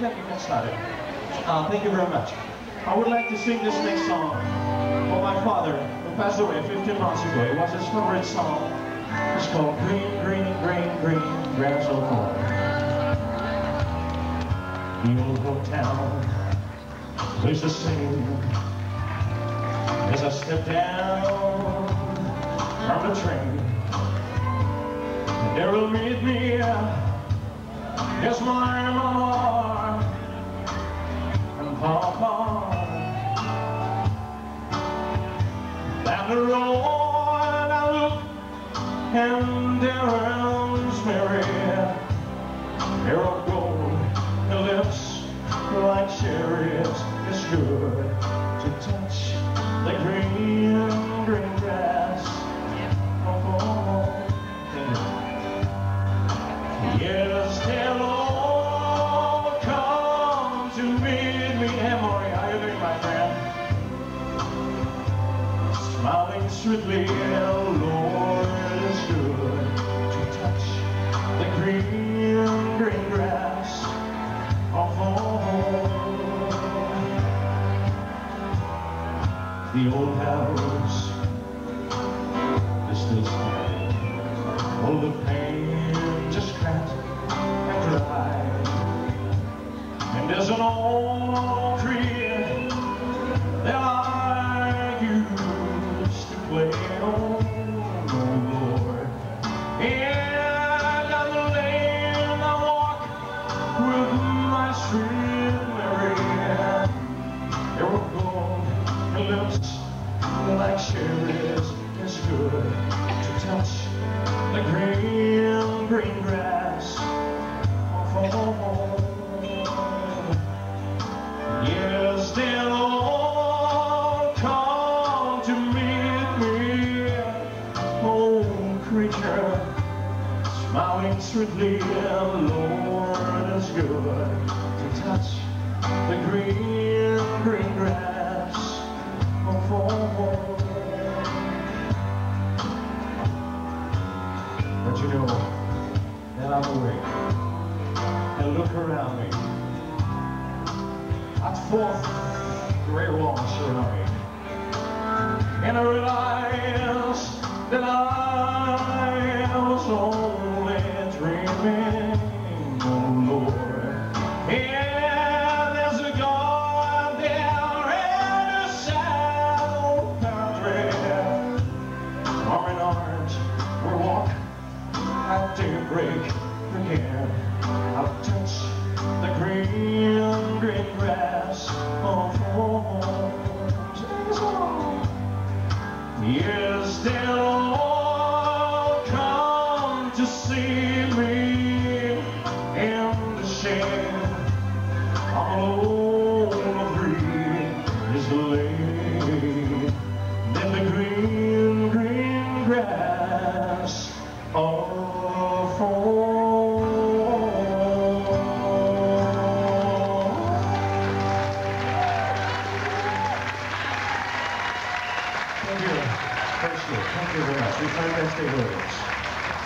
you can start it. Uh, thank you very much. I would like to sing this next song for my father, who passed away 15 months ago. It was his favorite song. It's called Green, Green, Green, Green, Grass of Home. The old hotel plays the same as I step down from the train. There will meet me Yes, my mama the road I look and there is Mary Hair of gold, her lips like cherries It's good to touch smiling sweetly, oh Lord, it's good. To touch the green, green grass of home. The old house is still standing, an old tree that I used way oh Lord. And on the lane I walk with my Mary. Lips like cherries. It's good to touch the green, green grass smiling sweetly, and Lord is good to touch the green, green grass of home. But you know that I'm awake and look around me. At fourth gray walls surround me. And I realize that I daybreak again. I'll touch the green, green grass. Yes, come to see me Thank you. Thank you. Thank very much. We to stay words.